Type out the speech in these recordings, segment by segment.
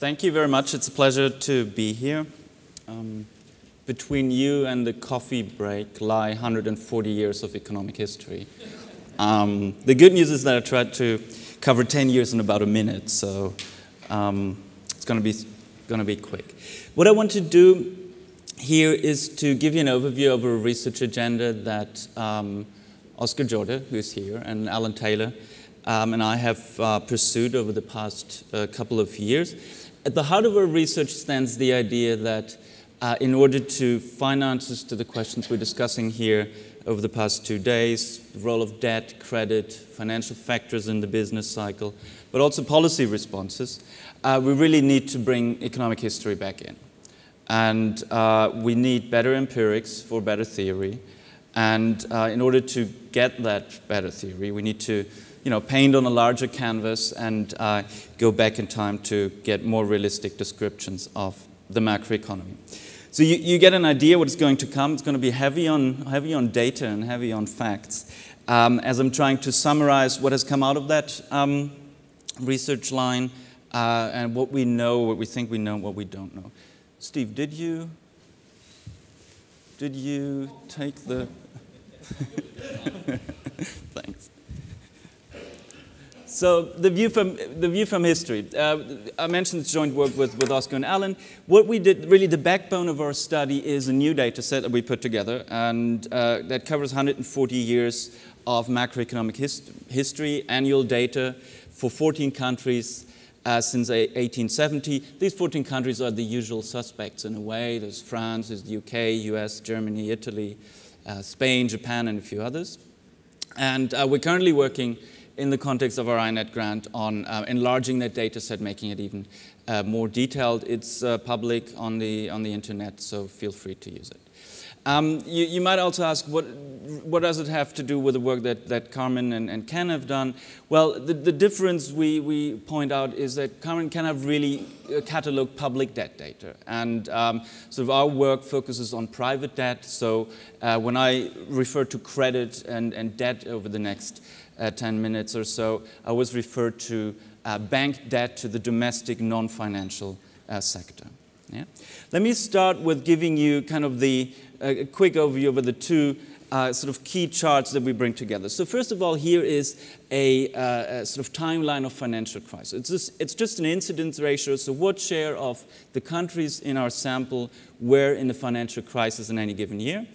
Thank you very much. It's a pleasure to be here. Um, between you and the coffee break lie 140 years of economic history. Um, the good news is that I tried to cover 10 years in about a minute, so um, it's going to be going to be quick. What I want to do here is to give you an overview of a research agenda that um, Oscar Jorda, who's here, and Alan Taylor, um, and I have uh, pursued over the past uh, couple of years. At the heart of our research stands the idea that uh, in order to find answers to the questions we're discussing here over the past two days, the role of debt, credit, financial factors in the business cycle, but also policy responses, uh, we really need to bring economic history back in. And uh, we need better empirics for better theory. And uh, in order to get that better theory, we need to you know, paint on a larger canvas and uh, go back in time to get more realistic descriptions of the macroeconomy. So you, you get an idea what's going to come. It's going to be heavy on, heavy on data and heavy on facts. Um, as I'm trying to summarize what has come out of that um, research line uh, and what we know, what we think we know, what we don't know. Steve, did you did you take the Thanks. So the view from, the view from history. Uh, I mentioned this joint work with, with Oscar and Alan. What we did, really the backbone of our study is a new data set that we put together, and uh, that covers 140 years of macroeconomic hist history, annual data for 14 countries uh, since 1870. These 14 countries are the usual suspects in a way. There's France, there's the UK, US, Germany, Italy, uh, Spain, Japan, and a few others. And uh, we're currently working in the context of our INET grant on uh, enlarging that data set, making it even uh, more detailed. It's uh, public on the, on the internet, so feel free to use it. Um, you, you, might also ask, what, what does it have to do with the work that, that Carmen and, and Ken have done? Well, the, the difference we, we point out is that Carmen Ken have really uh, cataloged public debt data. And um, sort of our work focuses on private debt. So uh, when I refer to credit and, and debt over the next uh, 10 minutes or so, I was referred to uh, bank debt to the domestic non-financial uh, sector. Yeah? Let me start with giving you kind of the a quick overview of the two uh, sort of key charts that we bring together. So first of all, here is a, uh, a sort of timeline of financial crisis. It's just, it's just, an incidence ratio, so what share of the countries in our sample were in the financial crisis in any given year.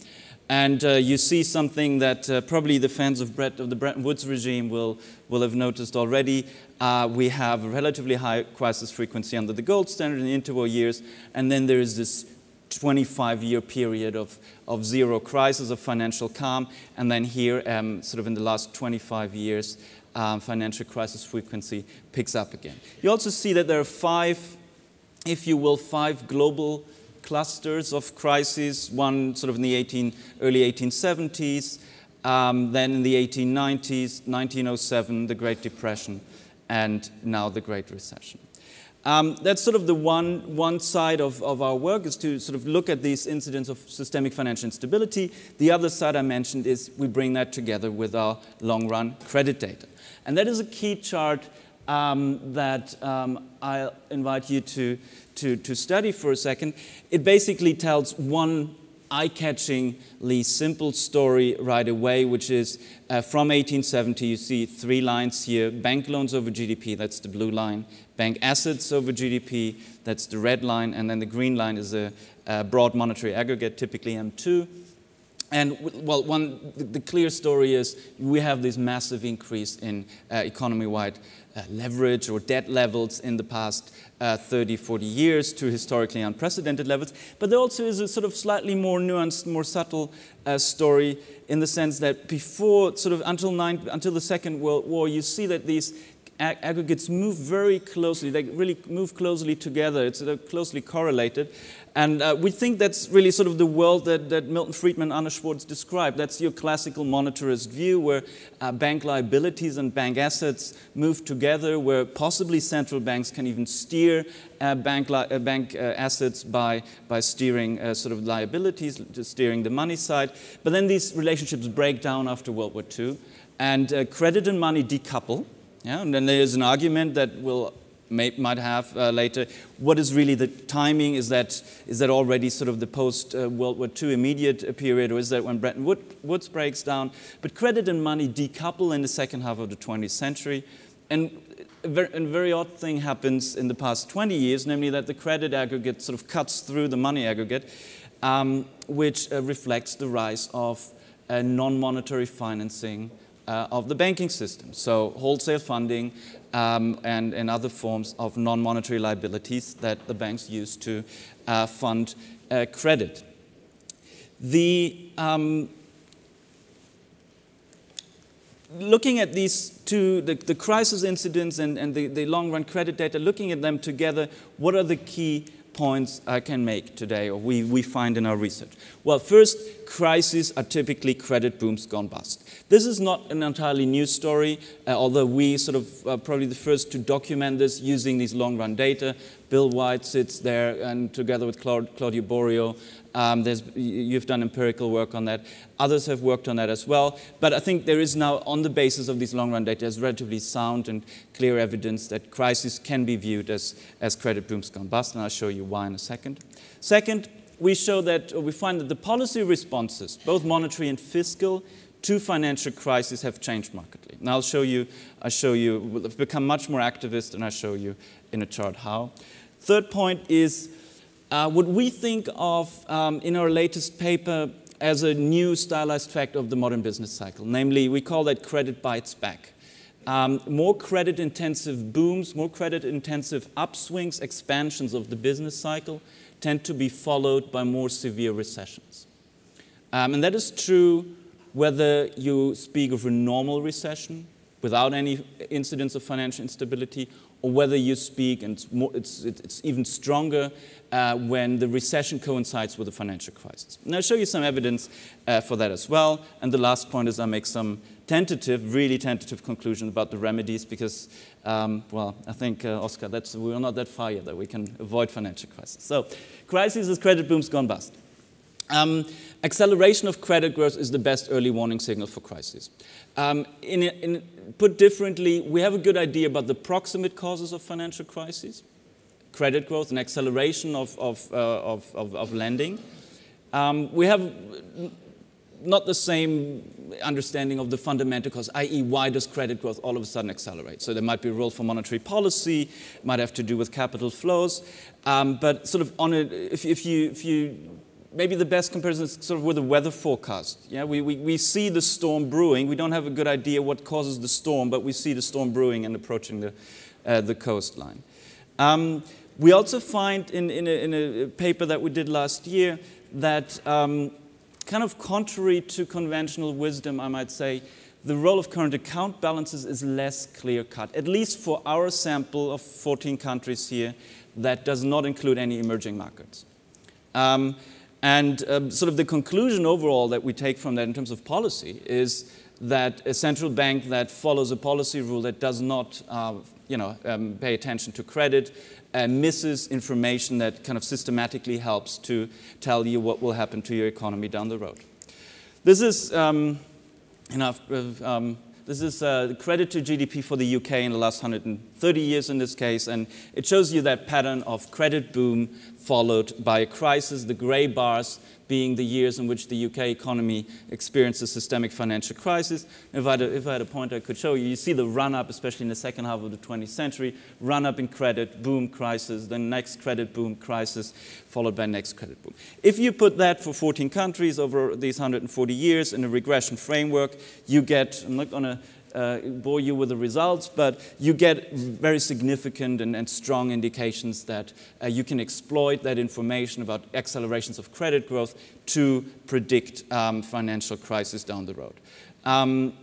And uh, you see something that uh, probably the fans of, Brett, of, the Bretton Woods regime will, will have noticed already. Uh, we have a relatively high crisis frequency under the gold standard in the interwar years, and then there is this 25 year period of, of zero crisis, of financial calm, and then here, um, sort of in the last 25 years, um, financial crisis frequency picks up again. You also see that there are five, if you will, five global clusters of crises, one sort of in the 18, early 1870s, um, then in the 1890s, 1907, the Great Depression, and now the Great Recession. Um, that's sort of the one, one side of, of our work is to sort of look at these incidents of systemic financial instability. The other side I mentioned is we bring that together with our long run credit data. And that is a key chart um, that um, I'll invite you to, to, to study for a second. It basically tells one eye-catchingly simple story right away, which is uh, from 1870, you see three lines here, bank loans over GDP, that's the blue line, bank assets over GDP, that's the red line, and then the green line is a, a broad monetary aggregate, typically M2. And well, one, the, clear story is we have this massive increase in uh, economy-wide uh, leverage or debt levels in the past uh, 30, 40 years to historically unprecedented levels. But there also is a sort of slightly more nuanced, more subtle uh, story in the sense that before, sort of until, nine, until the Second World War, you see that these ag aggregates move very closely. They really move closely together. It's uh, closely correlated. And uh, we think that's really sort of the world that, that Milton Friedman, and Anna Schwartz described. That's your classical monetarist view where uh, bank liabilities and bank assets move together, where possibly central banks can even steer uh, bank, uh, bank uh, assets by, by steering uh, sort of liabilities, steering the money side. But then these relationships break down after World War II, and credit and money decouple. Yeah? And then there's an argument that will may, might have uh, later. What is really the timing? Is that, is that already sort of the post uh, World War II immediate period, or is that when Bretton Woods breaks down? But credit and money decouple in the second half of the 20th century. And a very, a very odd thing happens in the past 20 years, namely that the credit aggregate sort of cuts through the money aggregate, um, which uh, reflects the rise of uh, non monetary financing uh, of the banking system. So, wholesale funding um, and, and other forms of non monetary liabilities that the banks use to uh, fund uh, credit. The, um, looking at these two, the, the crisis incidents and, and the, the long run credit data, looking at them together, what are the key points I can make today, or we, we find in our research? Well, first, crises are typically credit booms gone bust. This is not an entirely new story, uh, although we sort of uh, probably the first to document this using these long run data. Bill White sits there and together with Claudio Borio um, you've done empirical work on that. Others have worked on that as well. But I think there is now, on the basis of these long run data, relatively sound and clear evidence that crises can be viewed as, as credit booms gone bust, and I'll show you why in a second. Second, we show that, we find that the policy responses, both monetary and fiscal, to financial crises have changed markedly. And I'll show you, I'll show you, we'll become much more activist, and I'll show you in a chart how. Third point is uh, what we think of um, in our latest paper as a new stylized fact of the modern business cycle. Namely, we call that credit bites back. Um, more credit intensive booms, more credit intensive upswings, expansions of the business cycle tend to be followed by more severe recessions. Um, and that is true whether you speak of a normal recession without any incidents of financial instability or whether you speak, and it's, more, it's, it's even stronger uh, when the recession coincides with the financial crisis. And I'll show you some evidence uh, for that as well. And the last point is I make some tentative, really tentative conclusion about the remedies because, um, well, I think, uh, Oscar, that's, we're not that far yet that we can avoid financial crisis. So, crisis is credit booms gone bust. Um, acceleration of credit growth is the best early warning signal for crises. Um, in, in, put differently, we have a good idea about the proximate causes of financial crises, credit growth and acceleration of, of, uh, of, of, of, lending. Um, we have not the same understanding of the fundamental cause, i.e., why does credit growth all of a sudden accelerate? So there might be a role for monetary policy, might have to do with capital flows, um, but sort of on a, if, if, you, if you maybe the best comparison is sort of with a weather forecast. Yeah, we, we, we see the storm brewing. We don't have a good idea what causes the storm, but we see the storm brewing and approaching the, uh, the coastline. Um, we also find in, in, a, in, a, paper that we did last year that, um, kind of contrary to conventional wisdom, I might say, the role of current account balances is less clear cut, at least for our sample of 14 countries here that does not include any emerging markets. Um, and um, sort of the conclusion overall that we take from that in terms of policy is that a central bank that follows a policy rule that does not uh, you know, um, pay attention to credit uh, misses information that kind of systematically helps to tell you what will happen to your economy down the road. This is um, enough. Um, this is uh, credit to GDP for the UK in the last 130 years in this case, and it shows you that pattern of credit boom followed by a crisis, the gray bars being the years in which the UK economy experienced a systemic financial crisis. If I, had a, if I had a point I could show you, you see the run up, especially in the second half of the 20th century, run up in credit, boom, crisis, then next credit boom, crisis, followed by next credit boom. If you put that for 14 countries over these 140 years in a regression framework, you get, I'm not going to uh, bore you with the results, but you get very significant and, and strong indications that uh, you can exploit that information about accelerations of credit growth to predict um, financial crisis down the road. Um,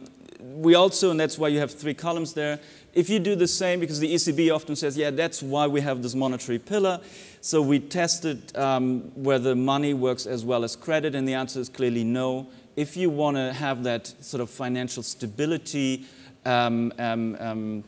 we also, and that's why you have three columns there, if you do the same, because the ECB often says, yeah, that's why we have this monetary pillar. So we tested um, whether money works as well as credit, and the answer is clearly no if you want to have that sort of financial stability um, um, um,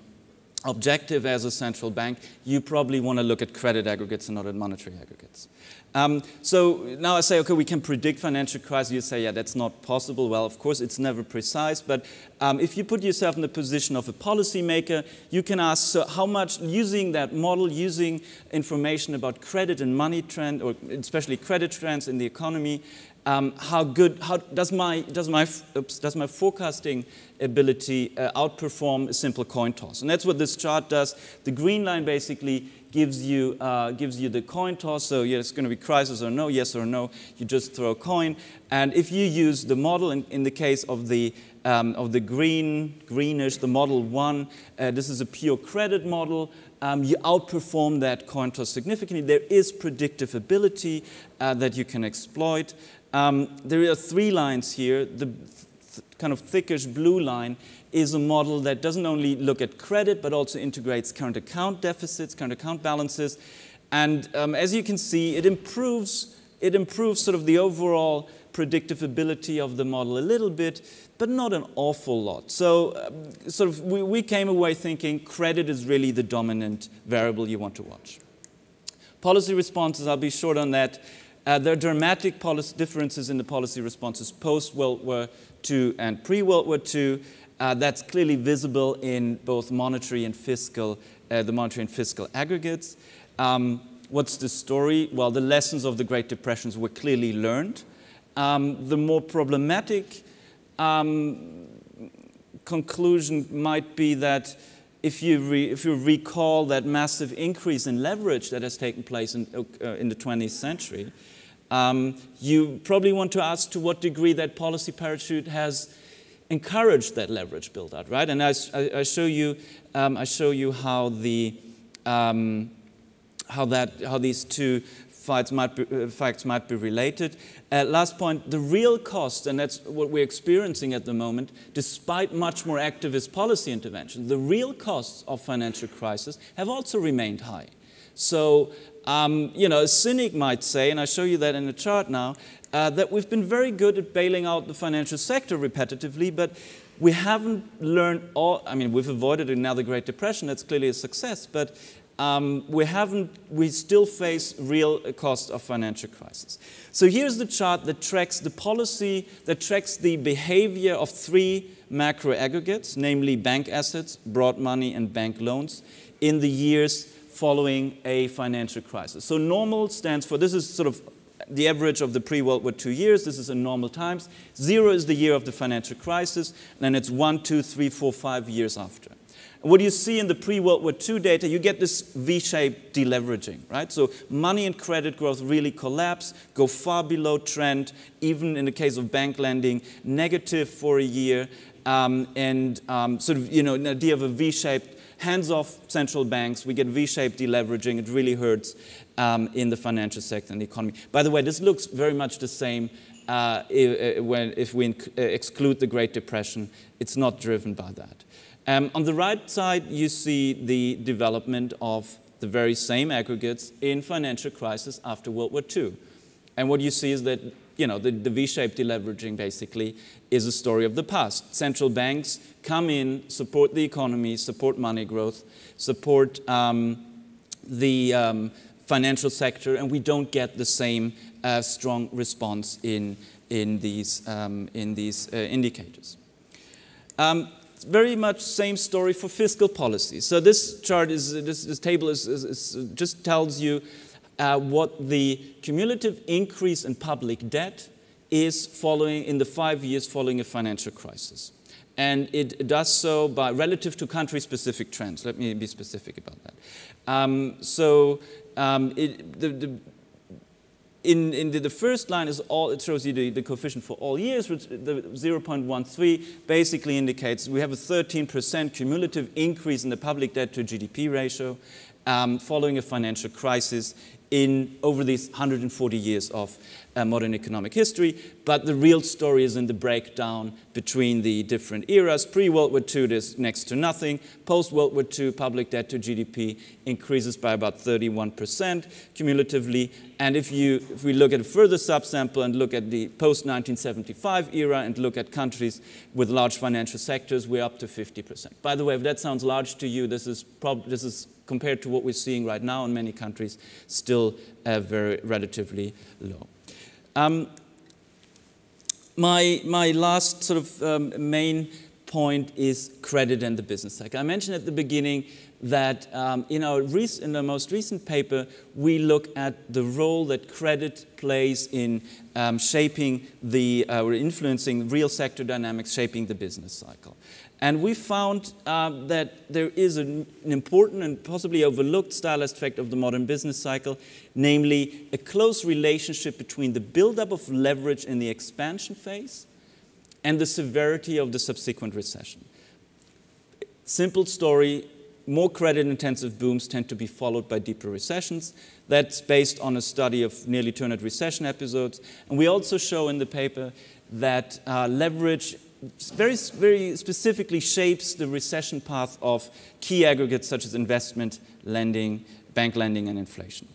objective as a central bank, you probably want to look at credit aggregates and not at monetary aggregates. Um, so now I say, okay, we can predict financial crisis. You say, yeah, that's not possible. Well, of course, it's never precise. But um, if you put yourself in the position of a policymaker, you can ask so how much, using that model, using information about credit and money trend, or especially credit trends in the economy, um, how good how does my does my oops, does my forecasting ability uh, outperform a simple coin toss and that's what this chart does the green line basically gives you uh, gives you the coin toss so yeah, it's going to be crisis or no yes or no you just throw a coin and if you use the model in, in the case of the um, of the green greenish the model one uh, this is a pure credit model um, you outperform that coin toss significantly. There is predictive ability uh, that you can exploit. Um, there are three lines here. The th kind of thickish blue line is a model that doesn't only look at credit, but also integrates current account deficits, current account balances. And um, as you can see, it improves, it improves sort of the overall predictive ability of the model a little bit, but not an awful lot. So um, sort of we, we came away thinking credit is really the dominant variable you want to watch. Policy responses, I'll be short on that. Uh, there are dramatic differences in the policy responses post World War II and pre World War II. Uh, that's clearly visible in both monetary and fiscal, uh, the monetary and fiscal aggregates. Um, what's the story? Well, the lessons of the Great Depressions were clearly learned. Um, the more problematic um, conclusion might be that if you, if you recall that massive increase in leverage that has taken place in, uh, in the 20th century, um, you probably want to ask to what degree that policy parachute has encouraged that leverage build out, right? And I, I, show you, um, I show you how the um, how that how these two facts might be, uh, facts might be related. Uh, last point, the real cost, and that's what we're experiencing at the moment, despite much more activist policy intervention, the real costs of financial crisis have also remained high. So um, you know, a cynic might say, and I show you that in the chart now, uh, that we've been very good at bailing out the financial sector repetitively, but we haven't learned all. I mean, we've avoided another Great Depression. That's clearly a success, but um, we haven't. We still face real cost of financial crisis. So here's the chart that tracks the policy, that tracks the behavior of three macro aggregates, namely bank assets, broad money, and bank loans, in the years following a financial crisis. So normal stands for, this is sort of the average of the pre-World War II years. This is in normal times. Zero is the year of the financial crisis, and then it's one, two, three, four, five years after. What you see in the pre-World War II data, you get this V-shaped deleveraging, right? So money and credit growth really collapse, go far below trend, even in the case of bank lending, negative for a year, um, and um, sort of, you know, an idea of a V-shaped hands off central banks, we get V-shaped deleveraging. It really hurts um, in the financial sector and the economy. By the way, this looks very much the same uh, if, when, if we uh, exclude the Great Depression. It's not driven by that. Um, on the right side, you see the development of the very same aggregates in financial crisis after World War II. And what you see is that you know, the, the V-shaped deleveraging basically is a story of the past. Central banks come in, support the economy, support money growth, support um, the um, financial sector, and we don't get the same uh, strong response in, in these, um, in these uh, indicators. Um, very much same story for fiscal policy. So this chart is, this, this table is, is, is just tells you uh, what the cumulative increase in public debt is following in the five years following a financial crisis. And it does so by relative to country specific trends. Let me be specific about that. Um, so um, it, the, the, in, in the, the, first line is all, it shows you the, the coefficient for all years, which the 0.13 basically indicates we have a 13% cumulative increase in the public debt to GDP ratio. um, following a financial crisis in over these 140 years of uh, modern economic history, but the real story is in the breakdown between the different eras. Pre-World War II, there's next to nothing. Post-World War II, public debt to GDP increases by about 31% cumulatively. And if, you, if we look at a further subsample and look at the post-1975 era and look at countries with large financial sectors, we're up to 50%. By the way, if that sounds large to you, this is, probably this is compared to what we're seeing right now in many countries, still uh, very relatively low. Um, my, my last sort of um, main point is credit and the business cycle. I mentioned at the beginning that um, in, our in our most recent paper, we look at the role that credit plays in um, shaping the, uh, or influencing real sector dynamics, shaping the business cycle. And we found uh, that there is an, an, important and possibly overlooked stylized fact of the modern business cycle, namely a close relationship between the buildup of leverage in the expansion phase and the severity of the subsequent recession. Simple story more credit intensive booms tend to be followed by deeper recessions. That's based on a study of nearly 200 recession episodes. And we also show in the paper that uh, leverage very, very specifically shapes the recession path of key aggregates such as investment, lending, bank lending, and inflation.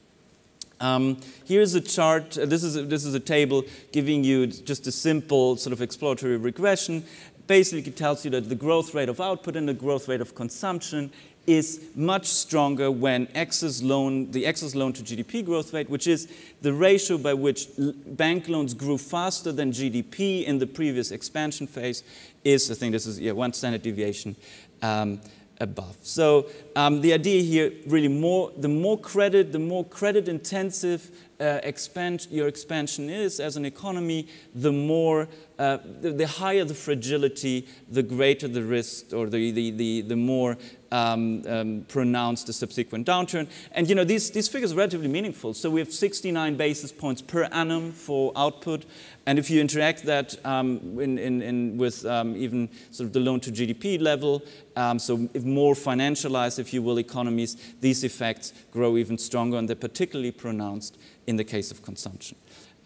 Um, here's a chart, uh, this, is a, this is a table giving you just a simple sort of exploratory regression. Basically, it tells you that the growth rate of output and the growth rate of consumption is much stronger when excess loan, the excess loan to GDP growth rate, which is the ratio by which bank loans grew faster than GDP in the previous expansion phase, is, I think this is yeah, one standard deviation um, above. So um, the idea here, really, more the more credit, the more credit intensive uh, expand, your expansion is as an economy, the more, uh, the, the, higher the fragility, the greater the risk, or the, the, the, the more um, um, pronounced the subsequent downturn. And you know, these, these figures are relatively meaningful. So we have 69 basis points per annum for output. And if you interact that um, in, in, in with um, even sort of the loan to GDP level, um, so if more financialized, if you will, economies, these effects grow even stronger and they're particularly pronounced in the case of consumption.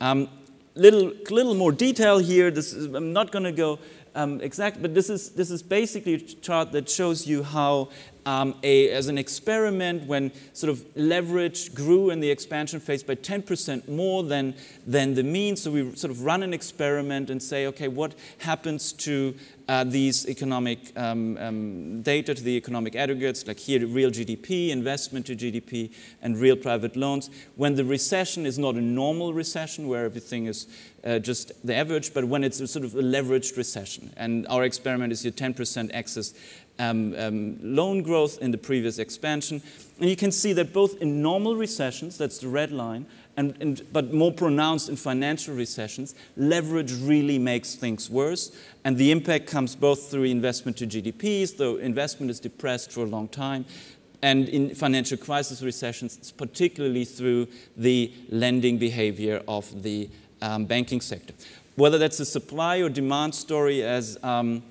Um, little, little more detail here. This is, I'm not going to go um, exact, but this is, this is basically a chart that shows you how um, a, as an experiment when sort of leverage grew in the expansion phase by 10% more than, than the mean. So we sort of run an experiment and say, okay, what happens to uh, these economic um, um, data, to the economic aggregates, like here real GDP, investment to GDP, and real private loans, when the recession is not a normal recession where everything is uh, just the average, but when it's a sort of a leveraged recession. And our experiment is your 10% excess um, um, loan growth in the previous expansion. And you can see that both in normal recessions, that's the red line, and, and, but more pronounced in financial recessions, leverage really makes things worse. And the impact comes both through investment to GDPs, though investment is depressed for a long time, and in financial crisis recessions, it's particularly through the lending behavior of the um, banking sector. Whether that's a supply or demand story, as um,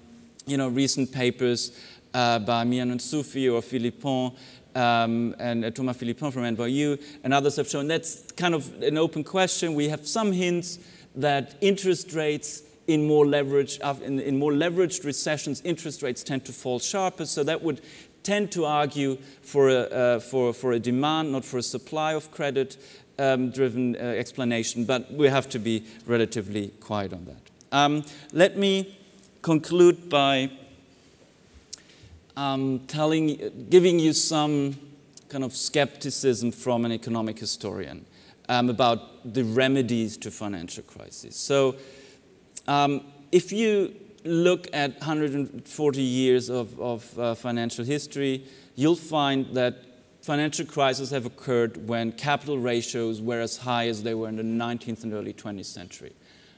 you know, recent papers uh, by Mian Sufi or Philippon um, and uh, Thomas Philippon from NYU and others have shown that's kind of an open question. We have some hints that interest rates in more leveraged, in, in more leveraged recessions, interest rates tend to fall sharper. So that would tend to argue for a, uh, for, for a demand, not for a supply of credit um, driven uh, explanation, but we have to be relatively quiet on that. Um, let me conclude by um, telling, giving you some kind of skepticism from an economic historian um, about the remedies to financial crises. So, um, if you look at 140 years of, of uh, financial history, you'll find that financial crises have occurred when capital ratios were as high as they were in the 19th and early 20th century.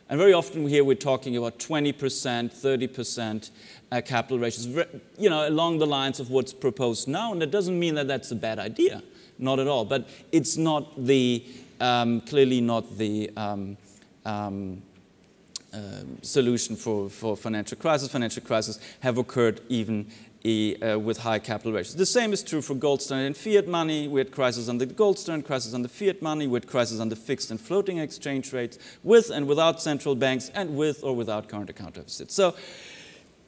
And very often here we're talking about 20%, 30% uh, capital ratios, you know, along the lines of what's proposed now. And that doesn't mean that that's a bad idea, not at all. But it's not the, um, clearly not the um, um, uh, solution for, for financial crisis. Financial crises have occurred even uh, with high capital ratios. The same is true for gold standard and fiat money. We had crisis on the gold standard, crisis on the fiat money, we had crisis on the fixed and floating exchange rates, with and without central banks, and with or without current account deficits. So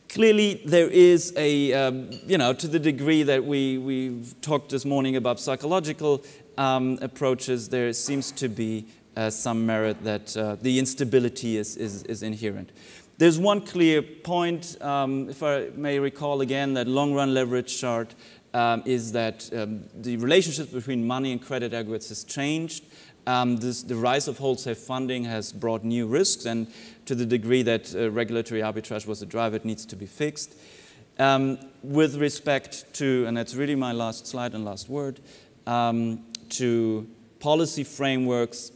clearly there is a, um, you know, to the degree that we, we've talked this morning about psychological um, approaches, there seems to be uh, some merit that uh, the instability is, is, is inherent. There's one clear point, um, if I may recall again, that long run leverage chart um, is that um, the relationship between money and credit aggregates has changed. Um, this, the rise of wholesale funding has brought new risks, and to the degree that uh, regulatory arbitrage was a driver, it needs to be fixed. Um, with respect to, and that's really my last slide and last word, um, to policy frameworks,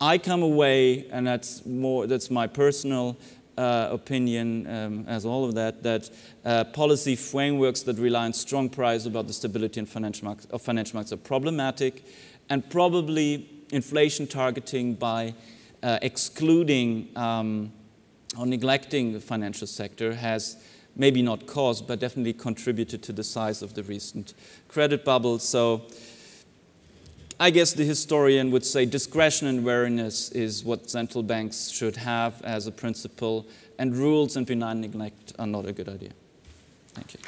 I come away, and that's more that's my personal uh, opinion, um, as all of that, that uh, policy frameworks that rely on strong price about the stability and financial markets, of financial markets are problematic, and probably inflation targeting by uh, excluding um, or neglecting the financial sector has maybe not caused, but definitely contributed to the size of the recent credit bubble. So I guess the historian would say discretion and wariness is what central banks should have as a principle, and rules and benign neglect are not a good idea. Thank you.